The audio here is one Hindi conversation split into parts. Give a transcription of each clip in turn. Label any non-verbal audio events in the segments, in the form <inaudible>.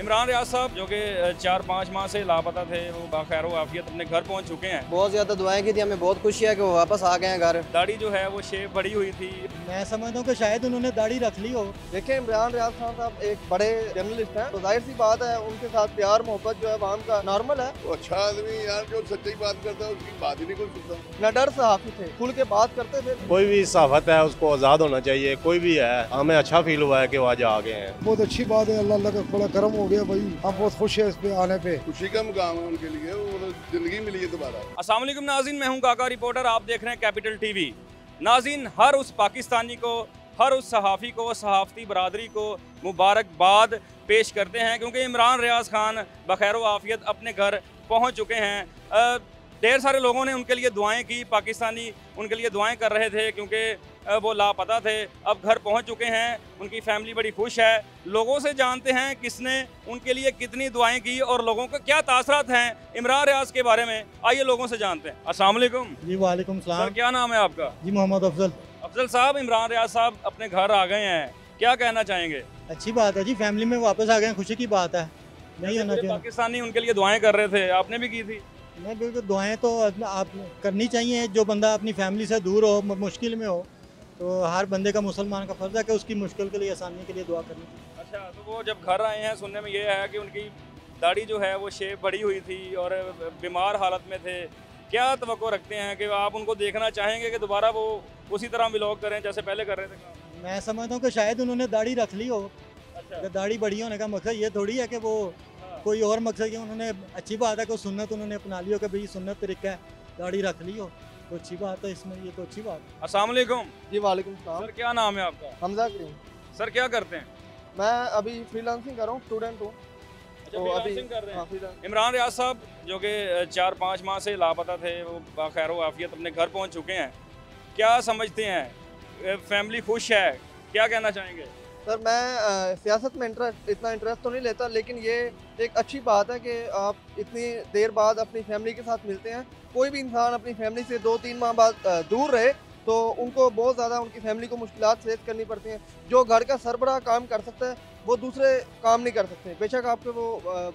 इमरान रियाज साहब जो कि चार पाँच माह से लापता थे वो बाखैर आफियत अपने घर पहुँच चुके हैं। बहुत ज़्यादा दुआएँ की थी हमें बहुत खुशी है कि वो वापस आ गए हैं घर। दाढ़ी जो है वो शेप बड़ी हुई थी। मैं समझता हूँ कि शायद उन्होंने दाढ़ी रख ली हो। देखिए इमरान रियाज खान साहब एक बड़े जर्नलिस्ट हैं तो ज़ाहिर सी बात है उनके साथ प्यार मोहब्बत जो है वाम का नॉर्मल है। वो अच्छा आदमी यार जो सच्चाई बात करता है उसकी बात ही नहीं कोई सुनता न डर सहाफी थे खुल के बात करते थे। कोई भी सहाफत है उसको आज़ाद होना चाहिए कोई भी है हमें अच्छा फील हुआ है कि वो आज आ गए हैं। बहुत अच्छी बात है अल्लाह अल्लाह का बड़ा करम हो। गया भाई। हम बहुत खुश है इस पे आने पे। खुशी का मुकाम है उनके लिए और ज़िंदगी मिली है दोबारा। असलम नाजिन मैं हूँ काका रिपोर्टर आप देख रहे हैं कैपिटल टीवी। नाजिन हर उस पाकिस्तानी को हर उस सहाफ़ी को सहाफ़ती बरदरी को मुबारकबाद पेश करते हैं क्योंकि इमरान रियाज खान बखैर आफियत अपने घर पहुँच चुके हैं। ढेर सारे लोगों ने उनके लिए दुआएँ की पाकिस्तानी उनके लिए दुआएँ कर रहे थे क्योंकि वो लापता थे। अब घर पहुँच चुके हैं उनकी फैमिली बड़ी खुश है। लोगों से जानते हैं किसने उनके लिए कितनी दुआएँ की और लोगों का क्या तासरात हैं इमरान रियाज के बारे में आइए लोगों से जानते हैं। वालेकुम। जी वालेकुम सर क्या नाम है आपका? जी मोहम्मद अफजल। अफजल साहब इमरान रियाज साहब अपने घर आ गए हैं। क्या कहना चाहेंगे? अच्छी बात है जी फैमिली में वापस आ गए हैं, खुशी की बात है। नहीं चाहिए। पाकिस्तानी उनके लिए दुआएँ कर रहे थे आपने भी की थी? नहीं बिल्कुल दुआएँ तो आप करनी चाहिए जो बंदा अपनी फैमिली से दूर हो मुश्किल में हो तो हर बंदे का मुसलमान का फ़र्ज़ है कि उसकी मुश्किल के लिए आसानी के लिए दुआ करनी चाहिए। अच्छा तो वो जब घर आए हैं सुनने में ये है कि उनकी दाढ़ी जो है वो शेप बड़ी हुई थी और बीमार हालत में थे। क्या तो रखते हैं कि आप उनको देखना चाहेंगे कि दोबारा वो उसी तरह बिलोग करें जैसे पहले कर रहे थे? मैं समझता हूँ कि शायद उन्होंने दाढ़ी रख ली हो। अच्छा। दाढ़ी बड़ी होने का मकसद ये थोड़ी है कि वो। कोई और मकसद कि उन्होंने अच्छी बात है कोई सुन्नत उन्होंने अपना ली हो कि भाई सुन्नत तरीका है दाढ़ी रख ली हो तो अच्छी बात है इसमें ये तो अच्छी बात है। अस्सलाम वालेकुम। जी वालेकुम सलाम। सर क्या नाम है आपका? हमजा करीम। सर क्या करते हैं? मैं अभी फ्रीलांसिंग कर रहा हूँ स्टूडेंट हूँ। अच्छा तो अभी freelancing कर रहे हैं। इमरान रियाज साहब जो कि चार पाँच माह से लापता थे वो बाखैर आफियत अपने घर पहुँच चुके हैं। क्या समझते हैं? फैमिली खुश है? क्या कहना चाहेंगे? सर मैं सियासत में इंटरेस्ट इतना इंटरेस्ट तो नहीं लेता लेकिन ये एक अच्छी बात है कि आप इतनी देर बाद अपनी फैमिली के साथ मिलते हैं। कोई भी इंसान अपनी फैमिली से दो तीन माह बाद दूर रहे तो उनको बहुत ज़्यादा उनकी फैमिली को मुश्किल फेस करनी पड़ती हैं। जो घर का सरबरा काम कर सकता है, वो दूसरे काम नहीं कर सकते। बेशक आपके वो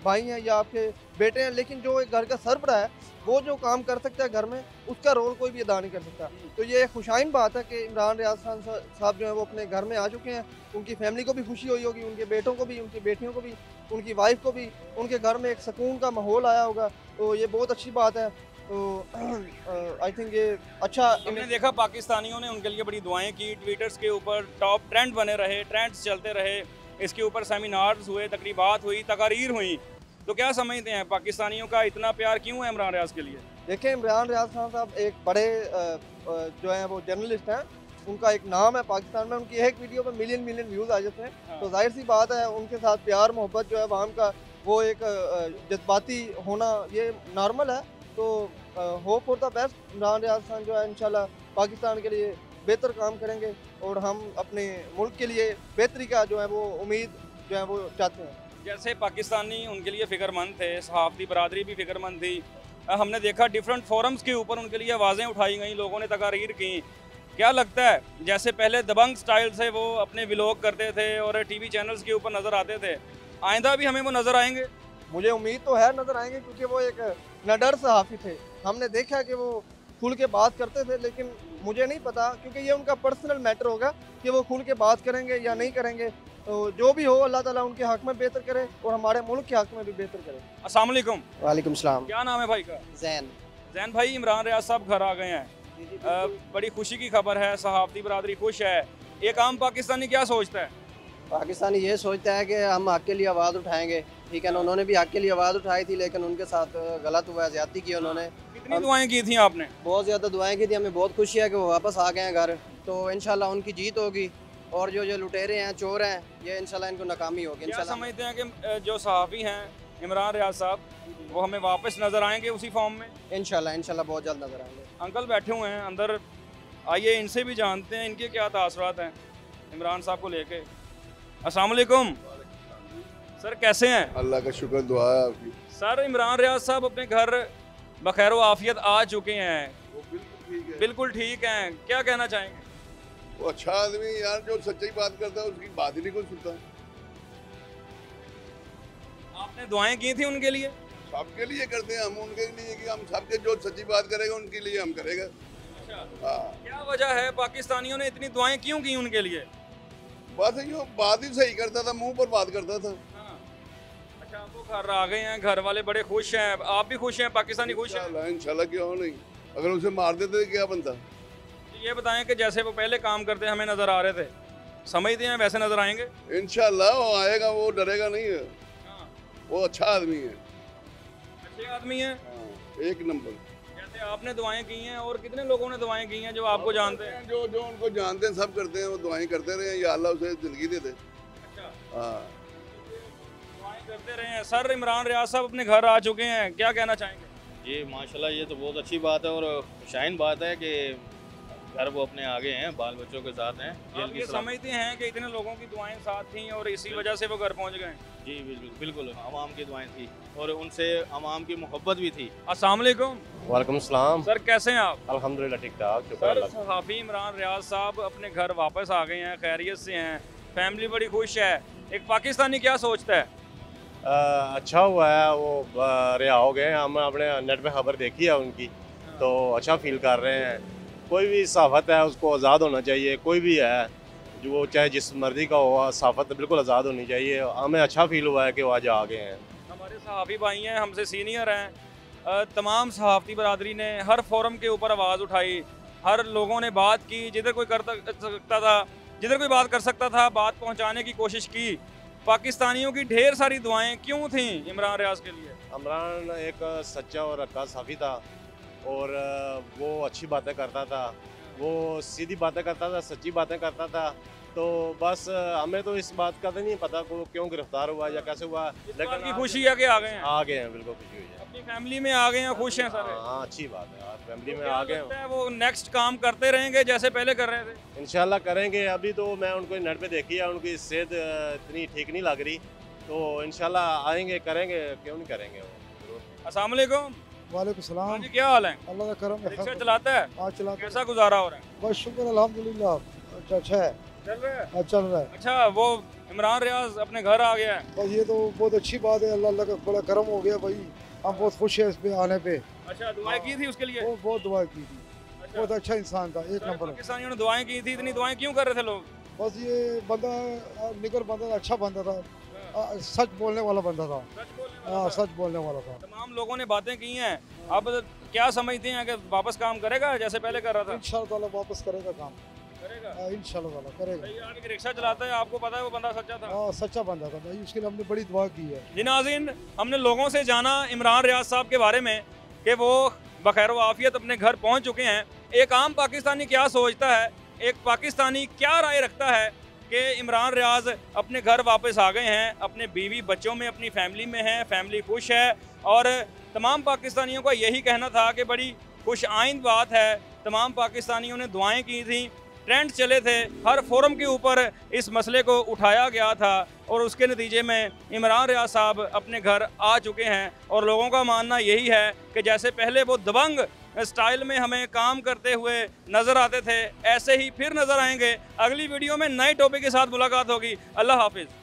भाई हैं या आपके बेटे हैं, लेकिन जो एक घर का सरबराह है, वो जो काम कर सकता है घर में, उसका रोल कोई भी अदा नहीं कर सकता। तो ये खुशाइन बात है कि इमरान रियाज खान साहब जो है, वो अपने घर में आ चुके हैं। उनकी फैमिली को भी खुशी हुई होगी, उनके बेटों को भी, उनकी बेटियों को भी, उनकी वाइफ को भी, उनके घर में एक सुकून का माहौल आया होगा। तो ये बहुत अच्छी बात है। तो <clears throat> आई थिंक ये अच्छा हमने देखा पाकिस्तानियों ने उनके लिए बड़ी दुआएँ की ट्विटर्स के ऊपर टॉप ट्रेंड बने रहे ट्रेंड्स चलते रहे इसके ऊपर सेमिनार्स हुए तकरीबात हुई तकारीर हुई। तो क्या समझते हैं पाकिस्तानियों का इतना प्यार क्यों है इमरान रियाज के लिए? देखिए इमरान रियाज खान साहब एक बड़े जो हैं वो जर्नलिस्ट हैं उनका एक नाम है पाकिस्तान में उनकी एक वीडियो पे मिलियन मिलियन व्यूज़ आ जाते हैं। तो ज़ाहिर सी बात है उनके साथ प्यार मोहब्बत जो है वाम का वो एक जज्बाती होना ये नॉर्मल है। तो hope for the best Imran Riyaz Khan जो है, इंशाल्लाह पाकिस्तान के लिए बेहतर काम करेंगे और हम अपने मुल्क के लिए बेहतरी का जो है, वो उम्मीद जो है, वो चाहते हैं। जैसे पाकिस्तानी उनके लिए फ़िक्रमंद थे सहाफ़ती बरदरी भी फ़िक्रमंद थी। हमने देखा डिफरेंट फोरम्स के ऊपर उनके लिए आवाज़ें उठाई गई, लोगों ने तकारीर की। क्या लगता है, जैसे पहले दबंग स्टाइल से वो अपने व्लॉग करते थे और टीवी चैनल्स के ऊपर नज़र आते थे, आइंदा भी हमें वो नज़र आएँगे? मुझे उम्मीद तो है नज़र आएँगे क्योंकि वो एक नडर सहाफ़ी थे। हमने देखा कि वो खुल के बात करते थे लेकिन मुझे नहीं पता क्योंकि ये उनका पर्सनल मैटर होगा कि वो खुल के बात करेंगे या नहीं करेंगे। तो जो भी हो अल्लाह ताला उनके हक में बेहतर करे और हमारे मुल्क के हक में भी बेहतर करे। अस्सलाम वालेकुम। वालेकुम सलाम। क्या नाम है भाई का? जैन। जैन भाई इमरान रियाज साहब घर आ गए हैं। बड़ी खुशी की खबर है सहाफ़ती बरदरी खुश है। एक आम पाकिस्तानी क्या सोचता है? पाकिस्तानी ये सोचता है कि हम हक के लिए आवाज़ उठाएँगे। ठीक है ना उन्होंने भी हक के लिए आवाज़ उठाई थी लेकिन उनके साथ गलत हुआ है ज्यादती की उन्होंने। कितनी दुआएँ की थी आपने? बहुत ज़्यादा दुआएँ की थी हमें बहुत खुशी है कि वो वापस आ गए हैं घर। तो इंशाल्लाह उनकी जीत होगी और जो जो लुटेरे हैं चोर हैं ये इंशाल्लाह इनको नाकामी होगी इन समझते हैं कि जो सहाफ़ी हैं इमरान रियाज साहब वो हमें वापस नज़र आएँगे उसी फॉर्म में? इंशाल्लाह इंशाल्लाह बहुत जल्द नज़र आएँगे। अंकल बैठे हुए हैं अंदर आइए इनसे भी जानते हैं इनके क्या तासरात हैं इमरान साहब को लेके। अस्सलाम वालेकुम सर कैसे हैं? अल्लाह का शुक्र दुआ है आपकी। सर इमरान रियाज साहब अपने घर बखैर आफियत आ चुके हैं। वो बिल्कुल ठीक है। बिल्कुल ठीक हैं। क्या कहना चाहेंगे? वो अच्छा आदमी यार जो सच्चाई बात करता है उसकी बात ही नहीं कोई सुनता। आपने दुआएँ की थी उनके लिए? सबके लिए करते हैं हम उनके लिए कि हम सबके जो सच्ची बात करेगा उनके लिए हम करेगा। हाँ। क्या वजह है? पाकिस्तानियों ने इतनी दुआएँ क्यों की उनके लिए? बस यो बात ही सही करता था मुँह पर बात करता था। आप घर आ गए हैं घर वाले बड़े खुश हैं। आप भी खुश हैं? पाकिस्तानी खुश हैं? इंशाल्लाह क्यों नहीं? अगर उसे मार देते तो क्या बनता? ये बताएँ कि जैसे वो पहले काम करते हमें नज़र आ रहे थे। समझते हैं वैसे नज़र आएँगे? इंशाल्लाह वो आएगा वो डरेगा नहीं है। हाँ, वो अच्छा आदमी है। अच्छे आदमी हैं? हाँ, एक नंबर। जैसे आपने दुआएँ की हैं और कितने लोगों ने दुआएँ की हैं जो आपको जानते हैं? जो जो उनको जानते हैं सब करते हैं वो दुआएँ करते रहे या अल्लाह उसे ज़िंदगी दे दे। अच्छा। हाँ। करते रहे हैं। सर इमरान रियाज साहब अपने घर आ चुके हैं। क्या कहना चाहेंगे? जी माशाल्लाह ये तो बहुत अच्छी बात है और शाइन बात है कि घर वो अपने आगे हैं बाल बच्चों के साथ हैं ये आप ये समझते हैं कि इतने लोगों की दुआएँ साथ थी और इसी वजह से वो घर पहुँच गए? जी बिल्कुल बिल्कुल आवाम की दुआएँ थी और उनसे आवाम की मोहब्बत भी थी। अस्सलाम वालेकुम। वालेकुम सलाम। सर कैसे हैं आप? अल्हम्दुलिल्लाह ठीक ठाक सर सहाफ़ी इमरान रियाज साहब अपने घर वापस आ गए हैं खैरियत से हैं फैमिली बड़ी खुश है। एक पाकिस्तानी क्या सोचता है? अच्छा हुआ है, वो रिहा हो गए हम अपने नेट पे खबर देखी है उनकी तो अच्छा फील कर रहे हैं। कोई भी सहाफत है, उसको आज़ाद होना चाहिए, कोई भी है, जो वो चाहे जिस मर्ज़ी का हो सहाफत बिल्कुल आज़ाद होनी चाहिए। हमें अच्छा फील हुआ है कि वो आज आ गए हैं। हमारे सहाफ़ी भाई हैं, हमसे सीनियर हैं। तमाम सहाफ़ती बरदरी ने हर फोरम के ऊपर आवाज़ उठाई। हर लोगों ने बात की, जिधर कोई कर सकता था, जिधर कोई बात कर सकता था, बात पहुँचाने की कोशिश की। पाकिस्तानियों की ढेर सारी दुआएँ क्यों थी इमरान रियाज के लिए? इमरान एक सच्चा और अक्का साफ़ी था और वो अच्छी बातें करता था, वो सीधी बातें करता था, सच्ची बातें करता था। तो बस हमें तो इस बात का तो नहीं पता को क्यों गिरफ़्तार हुआ या कैसे हुआ। बात की खुशी है कि आ गए हैं? आ गए हैं बिल्कुल खुशी हुई है। अपनी फैमिली में आ गए हैं खुश हैं सर? हाँ हाँ, अच्छी बात है यार फैमिली में आ गए है। वो नेक्स्ट काम करते रहेंगे जैसे पहले कर रहे थे? इंशाल्लाह करेंगे अभी तो मैं उनको नेट पे देखी है उनकी सेहत इतनी ठीक नहीं लग रही। तो इंशाल्लाह आएँगे करेंगे क्यों नहीं करेंगे वो? अस्सलाम वालेकुम। वालेकुम हाँ सलाम क्या हाल है? अल्लाह का करम रिक्शा चलाता है? आज चलाते कैसा गुजारा हो रहा है? बस शुक्र अल्हम्दुलिल्लाह। अच्छा अच्छा है। चल रहा है? चल रहा है। अच्छा वो इमरान रियाज अपने घर आ गया है। बस ये तो बहुत अच्छी बात है अल्लाह अल्लाह का बड़ा करम हो गया भाई। हम बहुत खुश हैं इस पे आने पे। अच्छा दुआएँ की थी उसके लिए? बहुत बहुत दुआ की थी। अच्छा। बहुत अच्छा इंसान था एक नंबर। पाकिस्तानियों ने दुआएँ की थी इतनी दुआएँ क्यों कर रहे थे लोग? बस ये बंदा निगर बंदा था, अच्छा बंदा था। सच बोलने वाला बंदा था। सच बोलने हाँ वाला था। सच बोलने वाला था। तमाम लोगों ने बातें की हैं। अब क्या समझते हैं कि वापस काम करेगा जैसे पहले कर रहा था? इंशाल्लाह वापस करेगा काम। करेगा? हाँ, इंशाल्लाह करेगा। भाई रिक्शा चलाता है आपको पता है वो बंदा सच्चा था? हाँ सच्चा बंदा था भाई उसके लिए हमने बड़ी दुआ की है। जी नाज़रीन हमने लोगों से जाना इमरान रियाज साहब के बारे में कि वो बखैर आफियत अपने घर पहुँच चुके हैं। एक आम पाकिस्तानी क्या सोचता है? एक पाकिस्तानी क्या राय रखता है कि इमरान रियाज अपने घर वापस आ गए हैं अपने बीवी बच्चों में अपनी फैमिली में हैं फैमिली खुश है। और तमाम पाकिस्तानियों का यही कहना था कि बड़ी खुश आइंद बात है। तमाम पाकिस्तानियों ने दुआएँ की थी ट्रेंड चले थे, हर फोरम के ऊपर इस मसले को उठाया गया था और उसके नतीजे में इमरान रियाज साहब अपने घर आ चुके हैं और लोगों का मानना यही है कि जैसे पहले वो दबंग स्टाइल में हमें काम करते हुए नज़र आते थे, ऐसे ही फिर नज़र आएँगे। अगली वीडियो में नए टॉपिक के साथ मुलाकात होगी। अल्लाह हाफिज़।